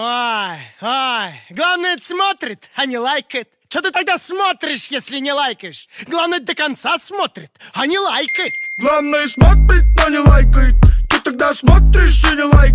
Ой, ой, главное, это смотрит, а не лайкает. Что ты тогда смотришь, если не лайкаешь? Главное, до конца смотрит, а не лайкает. Главное смотрит, но не лайкает Ты тогда смотришь и не лайкаешь